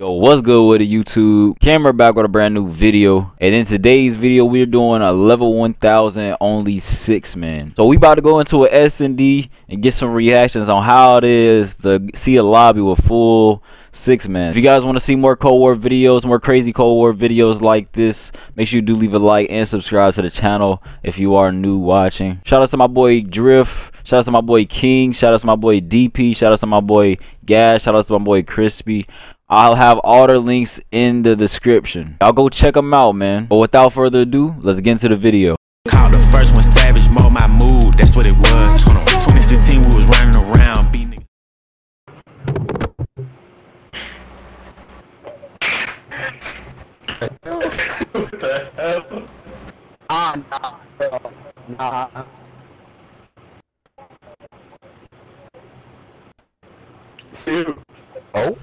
Yo, what's good with the YouTube? Camera back with a brand new video. And in today's video, we're doing a level 1000 only six man. So we about to go into a S&D and get some reactions on how it is to see a lobby with full six man. If you guys want to see more Cold War videos, more crazy Cold War videos like this, make sure you do leave a like and subscribe to the channel if you are new watching. Shout out to my boy Drift. Shout out to my boy King. Shout out to my boy DP. Shout out to my boy Gaz. Shout out to my boy Crispy. I'll have all the links in the description. Y'all go check them out, man. But without further ado, let's get into the video. Called the first one Savage Mo, my mood, that's what it was. 2016, we was running around, beating what the hell? Nah, bro. Nah. Dude. Oh?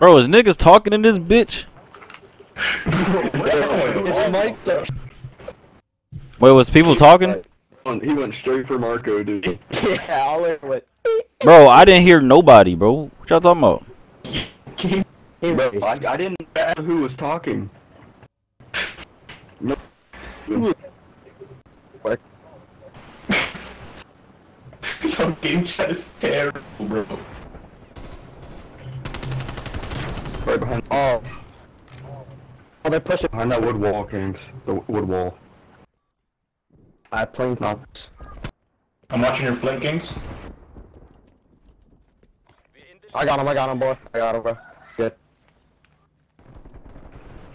Bro, is niggas talking in this bitch? It's Mike. though. Wait, was people talking? He went straight for Marco, dude. Yeah, all in with. Bro, I didn't hear nobody, bro. What y'all talking about? Bro, I, I didn't know who was talking. No. What? Your game chat is terrible, bro. Right behind, Oh. Oh, they're pushing. behind that wood wall, Kingz. The wood wall. I playing Not. I'm watching your Flint Kingz. I got him. I got him, boy. I got him, bro.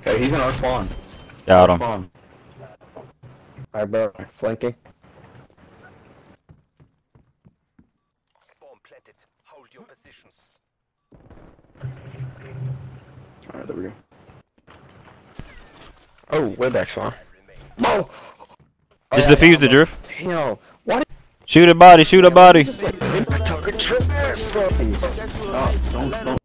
Good. Hey, he's in our spawn. Got him. Spawn. Alright, bro. Flanking. Bomb planted. Hold your positions. Alright, there we go. Oh, way back spawn. Mo. Just oh, defuse the drift. Damn. Why Shoot a body, shoot a body. you just like impact took a trip? bro? Stop, don't, don't.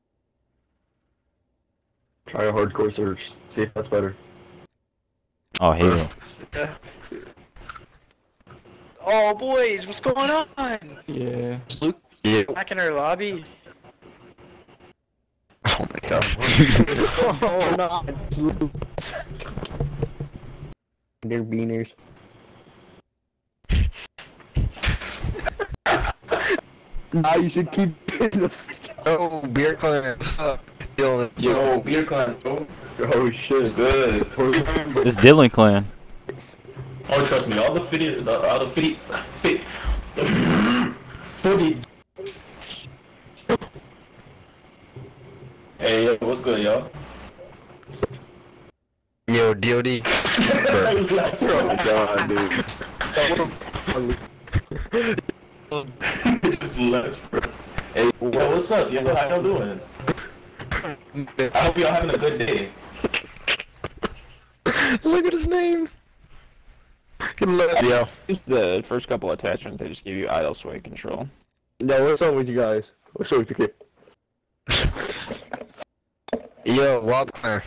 Try a hardcore search. See if that's better. Oh, hell. Oh boys, what's going on? Yeah. Luke? Yeah. Back in our lobby. Oh my god. oh no. They're beaners. nah, you should keep Oh, beer clan. What's up? Dylan. Yo, beer clan, bro. Oh shit. It's good. It's Dylan clan. Oh, trust me, all the video, the, all the video, fit, footy. Hey, yo, what's good, y'all? Yo, DOD. Oh god, dude. Just left, bro. Hey, yo, what's up, yo? How y'all doing? I hope y'all having a good day. Look at his name. Yo, the first couple attachments, they just give you idle sway control. No, what's up with you guys? What's up with you kids? Yo, Wildfire.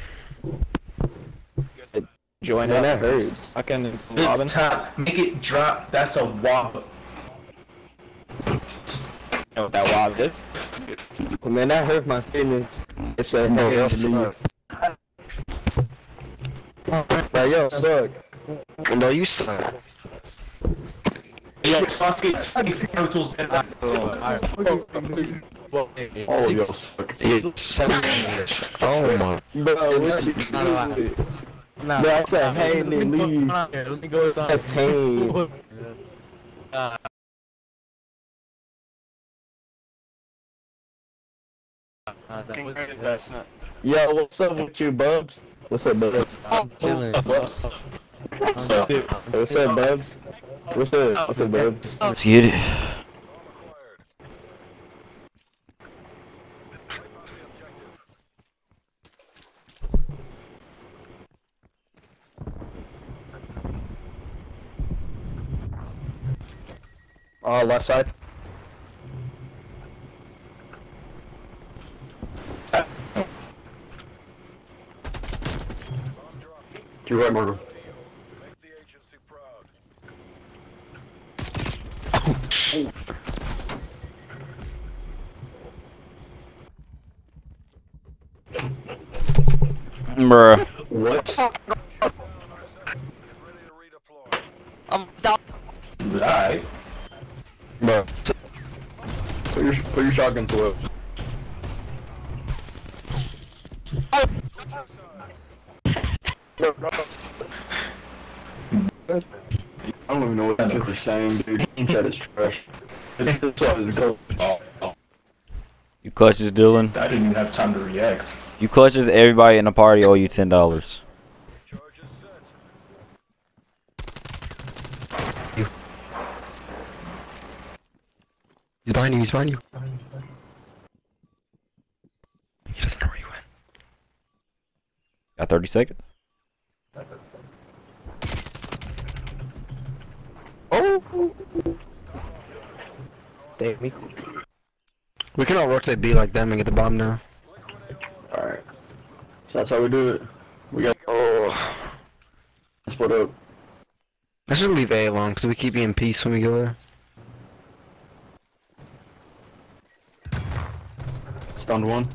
Join Man, up. that hurts. Fucking Robin. top, make it drop. That's a wop. Oh, you know what that wob is? Man, that hurt my feelings. It's a no, yo, suck. Like, yo, suck. No, you suck. Yo, Sasuke, Sasuke tools better. All of y'all suck. Oh my. Bro, what you doing? Bro, I said, hey, then leave. Let me go inside. That's pain. Uh, was, not... Yo, what's up with you, Bubs? What's up, Bubs? I'm chilling. What's up, What's up, Bubs? What's up? What's up, Bubs? Let's. Uh, left side. To your right, Marco. Make the agency proud. Bruh. What? Get ready to redeploy. I'm down. Alright. Bro. Put your, put your shotguns away. I don't even know what kids are saying, dude. Chat is trash. This is go. Oh, oh, You clutches, Dylan. I didn't even have time to react. You clutches, everybody in the party owe you ten dollars. He's behind you, he's behind you. He doesn't know where you went. Got thirty seconds. Oh! Davey. We can all rotate B like them and get the bomb now. Alright. So that's how we do it. We got. Oh. Split up. Let's just leave A alone because we keep being peace when we go there. Stunned one.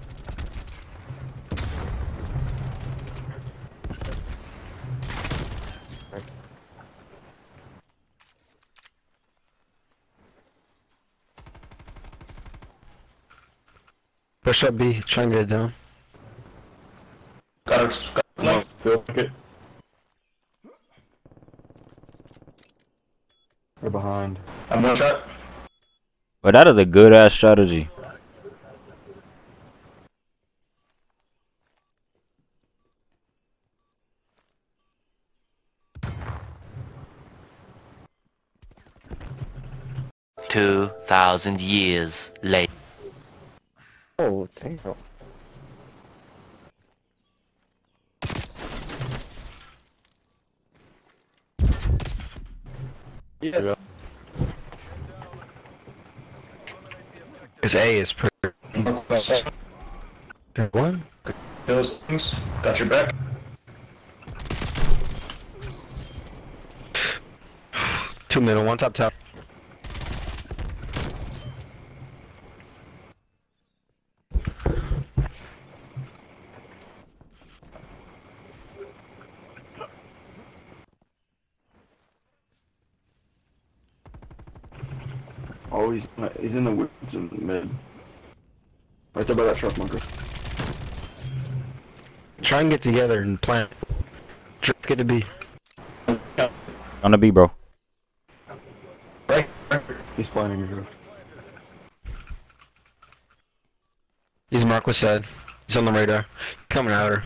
Push up B, try and get it down. Got it. Got it. Feel like it. We're behind. I'm one shot. But that is a good ass strategy. Two thousand years later. Oh, damn. Yes. Because A is pretty. What? Those things. Got your back. Two middle, one top top. Oh, he's he's in the woods in the mid. Right there by that truck bunker. Try and get together and plant. Tr- Get to B. On the B, bro. Right. right. He's planning here. He's Mark was said. He's on the radar. Coming at her.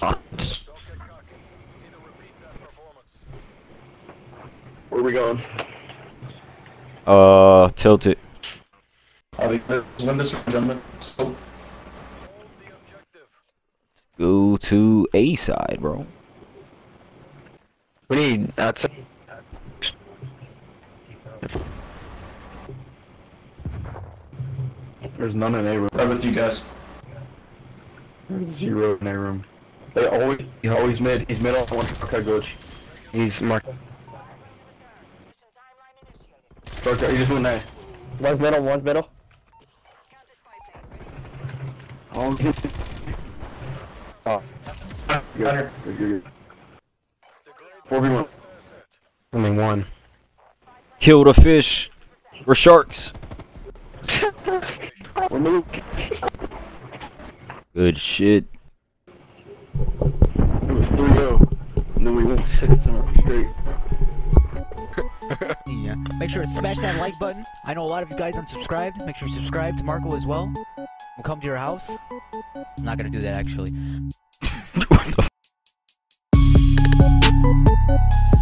Don't get cocky. We need to repeat that performance. Where are we going? Uh, tilted. I'll be win this one, gentlemen. So, Hold the objective. Go to A side, bro. We need outside. There's none in A room. right with you guys. There's zero in A room. They always, he always mid. He's mid on one. Okay, good. He's Mark. Okay, he just went A. One's middle, one's middle. Um, oh, good. Oh. Good, Hunter. good, good, good. 4v1. asset. Only one. Killed a fish. We're sharks. Remove. Good shit. It was 3-0. And then we went 6 straight. Yeah. Make sure to smash that like button. I know a lot of you guys unsubscribed. Make sure to subscribe to Marco as well. We'll come to your house. I'm not gonna do that actually.